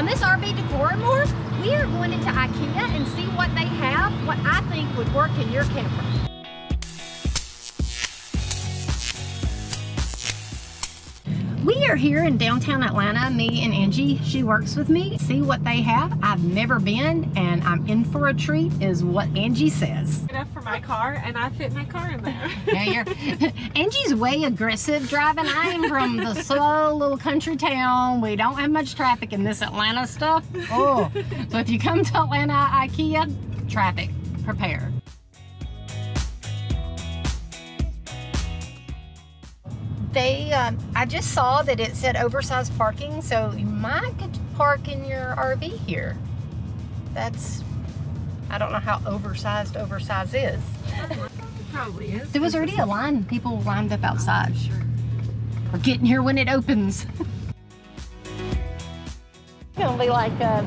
On this RV Decor and we are going into IKEA and see what they have, what I think would work in your camper. We are here in downtown Atlanta, me and Angie, she works with me, see what they have. I've never been and I'm in for a treat is what Angie says. enough for my car and I fit my car in there. Yeah, you're, Angie's way aggressive driving. I am from the slow little country town. We don't have much traffic in this Atlanta stuff. Oh, so if you come to Atlanta IKEA, traffic, prepare. They, um, I just saw that it said oversized parking, so you might get to park in your RV here. That's, I don't know how oversized oversized is. Probably is. There was already a line, people lined up outside. Sure. We're getting here when it opens. It's gonna be like, uh,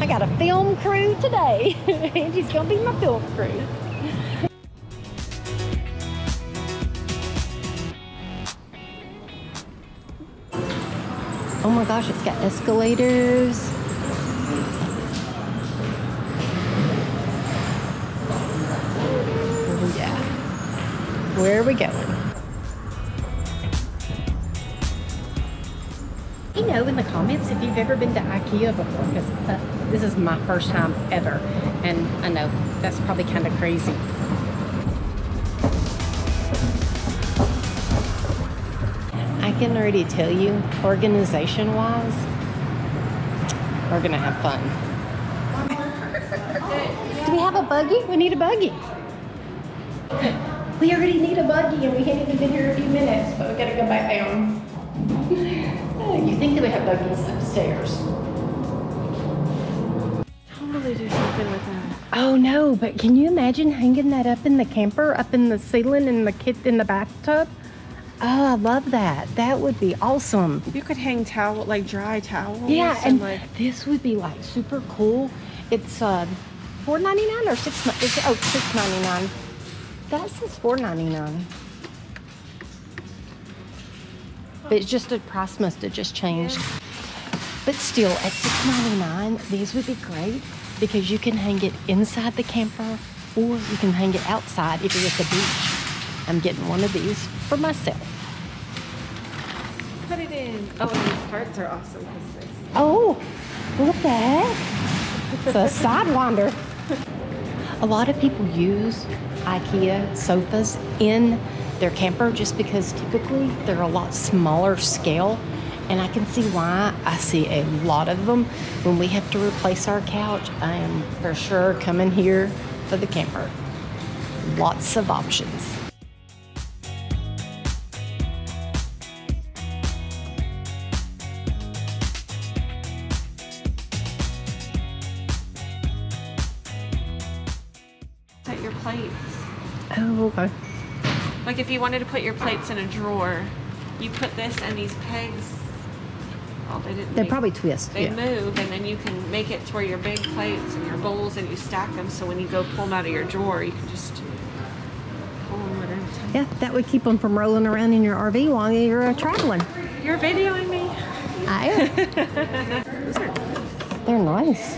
I got a film crew today. Angie's gonna be my film crew. Gosh, it's got escalators. Yeah. Where are we going? You know in the comments if you've ever been to IKEA before, because uh, this is my first time ever, and I know that's probably kind of crazy. Can already tell you, organization-wise, we're gonna have fun. Do we have a buggy? We need a buggy. We already need a buggy, and we haven't even been here a few minutes, but we gotta go back down. You think that we have buggies upstairs? Totally do something with that. Oh no, but can you imagine hanging that up in the camper, up in the ceiling in the kit in the bathtub? Oh, I love that. That would be awesome. You could hang towel, like dry towels. Yeah, and like this would be like super cool. It's uh, four ninety nine or six. ni- Is it, oh, six ninety nine. That says four ninety nine. But it's just the price must have just changed. But still, at six ninety nine, these would be great because you can hang it inside the camper or you can hang it outside if you're at the beach. I'm getting one of these for myself. put it in. Oh, and these parts are awesome because this. Oh, look at that. It's a sidewinder. A lot of people use IKEA sofas in their camper just because typically they're a lot smaller scale. And I can see why I see a lot of them. When we have to replace our couch, I am for sure coming here for the camper. Lots of options. Your plates. Oh, okay. Like if you wanted to put your plates in a drawer, you put this and these pegs. Oh, they didn't. They make- probably twist. They yeah. move, and then you can make it to where your big plates and your bowls, and you stack them. So when you go pull them out of your drawer, you can just pull them at any time. Yeah, that would keep them from rolling around in your RV while you're uh, traveling. You're videoing me. I am. They're nice.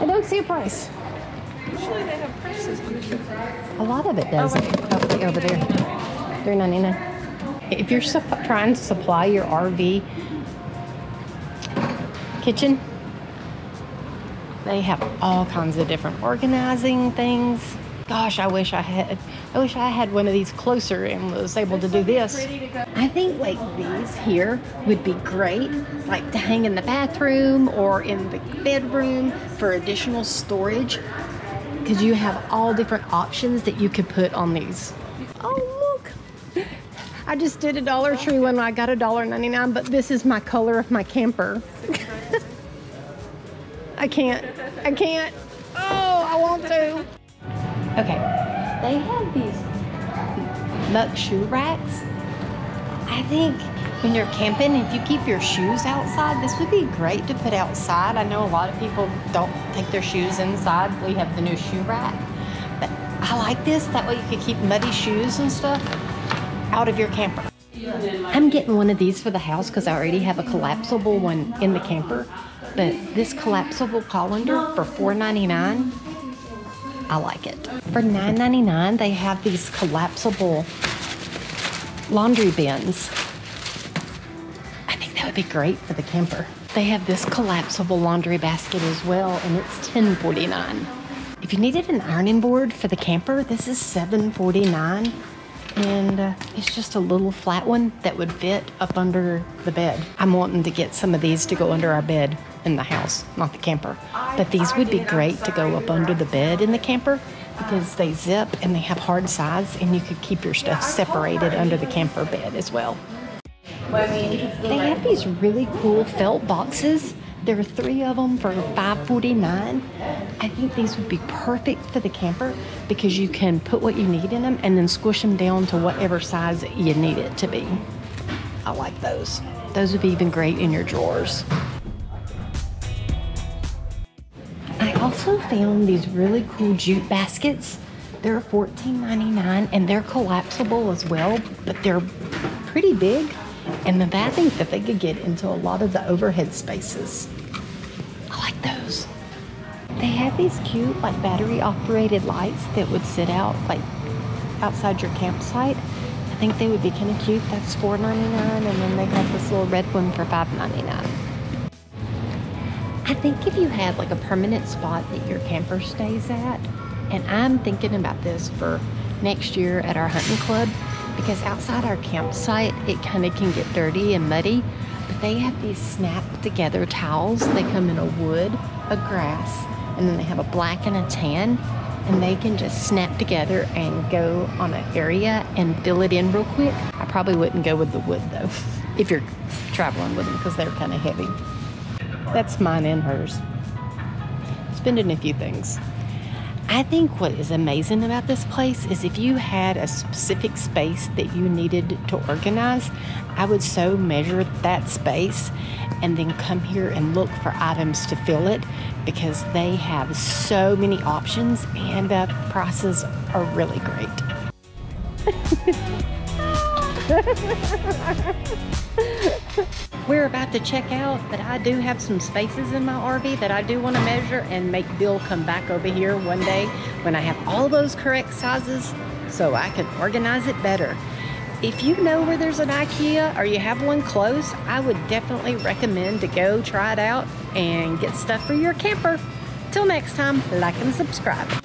I don't see a price. Usually they have prices. A lot of it does. Oh, wait. Over there. Three ninety nine. If you're trying to supply your RV kitchen, they have all kinds of different organizing things. Gosh, I wish I had. I wish I had one of these closer and was able to do this. I think like these here would be great, like to hang in the bathroom or in the bedroom for additional storage, because you have all different options that you could put on these. Oh look! I just did a Dollar Tree one. I got a dollar ninety nine, but this is my color of my camper. I can't. I can't. Oh, I want to. Okay, they have these muck shoe racks. I think when you're camping, if you keep your shoes outside, this would be great to put outside. I know a lot of people don't take their shoes inside. We have the new shoe rack. But I like this. That way you could keep muddy shoes and stuff out of your camper. I'm getting one of these for the house because I already have a collapsible one in the camper. But this collapsible colander for $4.99, I like it. For $9.99, they have these collapsible laundry bins. That would be great for the camper. They have this collapsible laundry basket as well, and it's $10.49. If you needed an ironing board for the camper, this is $7.49 and uh, it's just a little flat one that would fit up under the bed. I'm wanting to get some of these to go under our bed in the house, not the camper. But these would be great to go up under the bed in the camper because they zip and they have hard sides and you could keep your stuff separated under the camper bed as well. They have these really cool felt boxes. There are three of them for $5.49. I think these would be perfect for the camper because you can put what you need in them and then squish them down to whatever size you need it to be. I like those. Those would be even great in your drawers. I also found these really cool jute baskets. They're $14.99 and they're collapsible as well, but they're pretty big. And then I that they could get into a lot of the overhead spaces. I like those. They have these cute, like battery operated lights that would sit out like outside your campsite. I think they would be kind of cute. That's $4.99 and then they have this little red one for $5.99. I think if you had like a permanent spot that your camper stays at, and I'm thinking about this for next year at our hunting club, because outside our campsite it kind of can get dirty and muddy, but they have these snap together towels. They come in a wood, a grass, and then they have a black and a tan, and they can just snap together and go on an area and fill it in real quick. I probably wouldn't go with the wood though, if you're traveling with them because they're kind of heavy. That's mine and hers. Spending a few things. I think what is amazing about this place is if you had a specific space that you needed to organize, I would so measure that space and then come here and look for items to fill it because they have so many options and the prices are really great. We're about to check out, but I do have some spaces in my RV that I do want to measure and make Bill come back over here one day when I have all those correct sizes so I can organize it better. If you know where there's an IKEA or you have one close, I would definitely recommend to go try it out and get stuff for your camper. Till next time, like and subscribe.